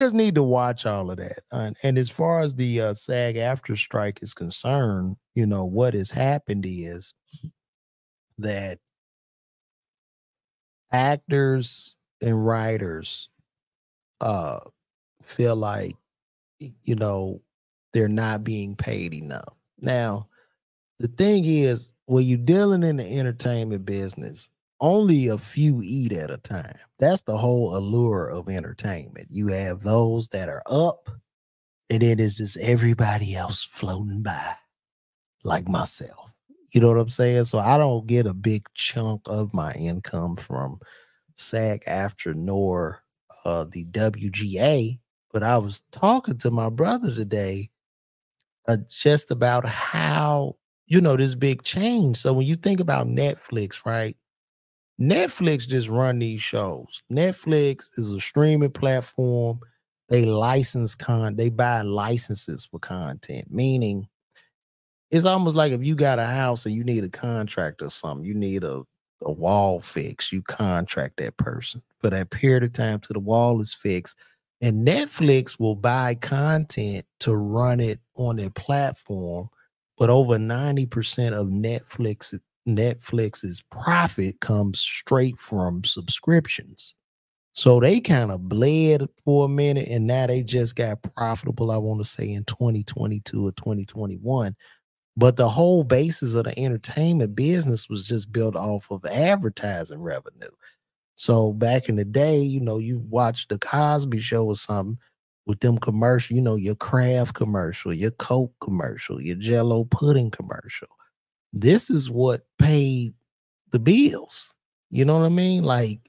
just need to watch all of that. Uh, and as far as the uh, SAG AFTRA strike is concerned, you know, what has happened is that actors and writers uh feel like you know they're not being paid enough. Now, the thing is, when you're dealing in the entertainment business, only a few eat at a time. That's the whole allure of entertainment. You have those that are up, and then it's just everybody else floating by, like myself. You know what I'm saying? So I don't get a big chunk of my income from SAG AFTRA nor uh, the WGA. But I was talking to my brother today uh, just about how, you know, this big change. So when you think about Netflix, right? Netflix just run these shows. Netflix is a streaming platform. They license con, they buy licenses for content, meaning it's almost like if you got a house and you need a contract or something, you need a, a wall fix, you contract that person for that period of time till the wall is fixed. And Netflix will buy content to run it on their platform, but over 90% of Netflix Netflix's profit comes straight from subscriptions. So they kind of bled for a minute and now they just got profitable, I want to say in 2022 or 2021. But the whole basis of the entertainment business was just built off of advertising revenue. So back in the day, you know, you watch the Cosby show or something with them commercial, you know, your Kraft commercial, your Coke commercial, your Jello pudding commercial. This is what paid the bills. You know what I mean? Like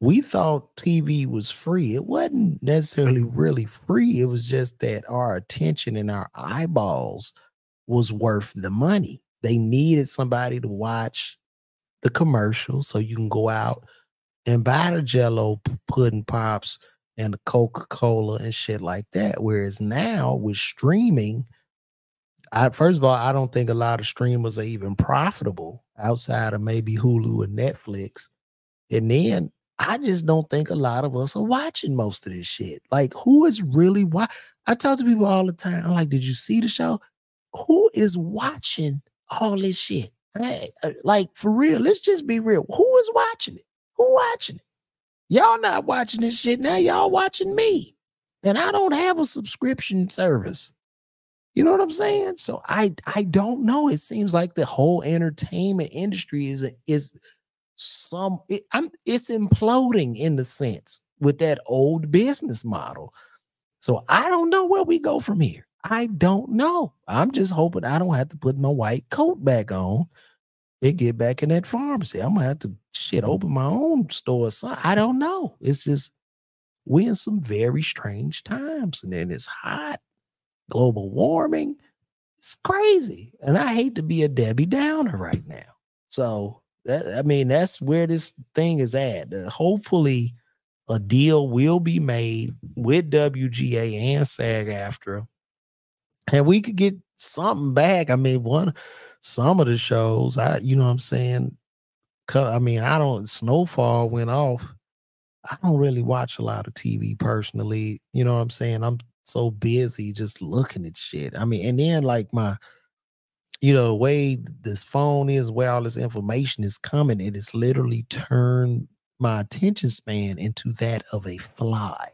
we thought TV was free. It wasn't necessarily really free. It was just that our attention and our eyeballs was worth the money. They needed somebody to watch the commercial so you can go out and buy the jello pudding pops and the Coca-Cola and shit like that. Whereas now with streaming, I first of all, I don't think a lot of streamers are even profitable outside of maybe Hulu and Netflix. And then I just don't think a lot of us are watching most of this shit. Like, who is really why? I talk to people all the time. I'm like, did you see the show? who is watching all this shit? Hey, uh, like for real, let's just be real. Who is watching it? Who watching it? Y'all not watching this shit now. Y'all watching me, and I don't have a subscription service. You know what I'm saying? So I I don't know. It seems like the whole entertainment industry is is some it, I'm it's imploding in the sense with that old business model. So I don't know where we go from here. I don't know. I'm just hoping I don't have to put my white coat back on and get back in that pharmacy. I'm gonna have to shit open my own store. So I don't know. It's just we in some very strange times, and then it's hot, global warming. It's crazy, and I hate to be a Debbie Downer right now. So that, I mean, that's where this thing is at. Uh, hopefully, a deal will be made with WGA and SAG AFTRA and we could get something back. I mean, one some of the shows, I you know what I'm saying. I mean, I don't. Snowfall went off. I don't really watch a lot of TV personally. You know what I'm saying? I'm so busy just looking at shit. I mean, and then like my, you know, way this phone is, where all this information is coming, it has literally turned my attention span into that of a fly,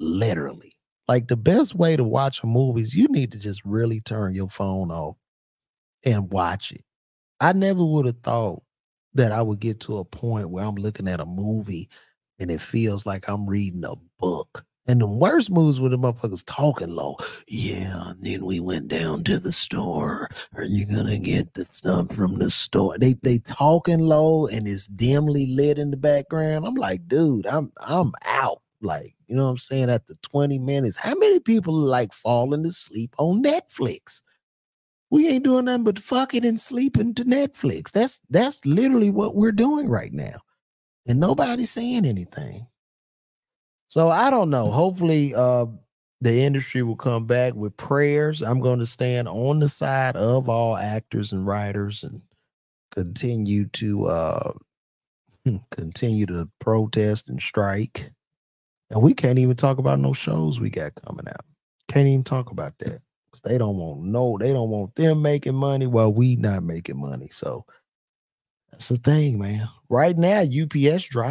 literally. Like the best way to watch a movie is you need to just really turn your phone off and watch it. I never would have thought that I would get to a point where I'm looking at a movie and it feels like I'm reading a book. And the worst moves when the motherfuckers talking low. Yeah, and then we went down to the store. Are you gonna get the stuff from the store? They they talking low and it's dimly lit in the background. I'm like, dude, I'm I'm out. Like, you know what I'm saying? After 20 minutes, how many people like falling asleep on Netflix? We ain't doing nothing but fucking and sleeping to Netflix. That's that's literally what we're doing right now. And nobody's saying anything. So I don't know. Hopefully uh the industry will come back with prayers. I'm going to stand on the side of all actors and writers and continue to uh continue to protest and strike And we can't even talk about no shows we got coming out. Can't even talk about that. Because they don't want no, they don't want them making money while we not making money. So that's the thing, man. Right now, UPS drive